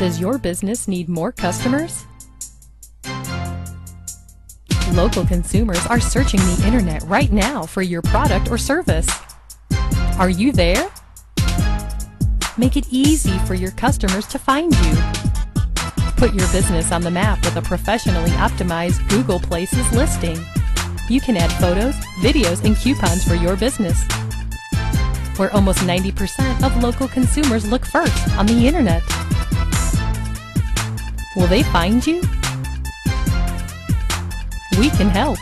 Does your business need more customers? Local consumers are searching the internet right now for your product or service. Are you there? Make it easy for your customers to find you. Put your business on the map with a professionally optimized Google Places listing. You can add photos, videos, and coupons for your business. Where almost 90% of local consumers look first on the internet. Will they find you? We can help.